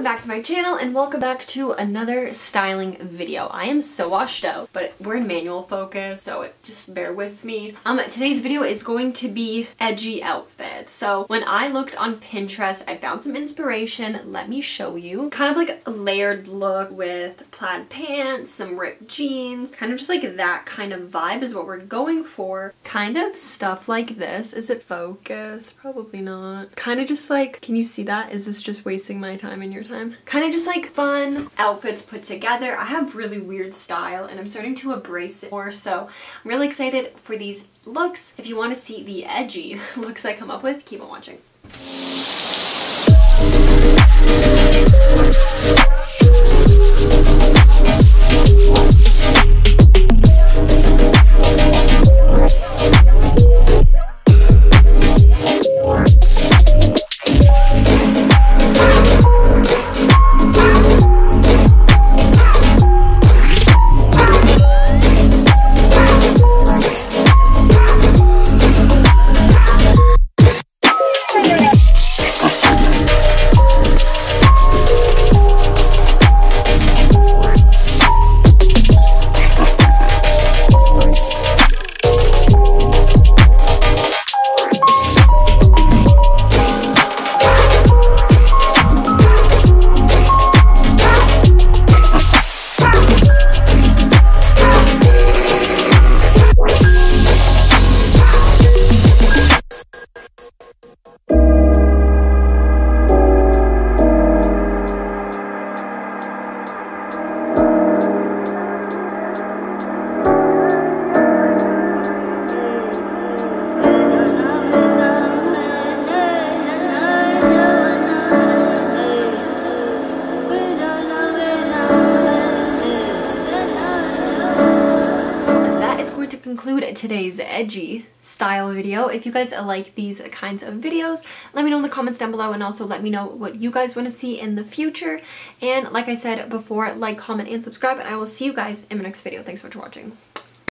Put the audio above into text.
welcome back to my channel and welcome back to another styling video. I am so washed out, but we're in manual focus, so just bear with me. Um, today's video is going to be edgy outfits. So when I looked on Pinterest, I found some inspiration. Let me show you. Kind of like a layered look with plaid pants, some ripped jeans, kind of just like that kind of vibe is what we're going for. Kind of stuff like this. Is it focus? Probably not. Kind of just like, can you see that? Is this just wasting my time and your time? Kind of just like fun outfits put together. I have really weird style and I'm starting to embrace it more so I'm really excited for these looks. If you want to see the edgy looks I come up with, keep on watching. Conclude today's edgy style video. If you guys like these kinds of videos, let me know in the comments down below and also let me know what you guys want to see in the future. And like I said before, like, comment, and subscribe, and I will see you guys in my next video. Thanks so much for watching.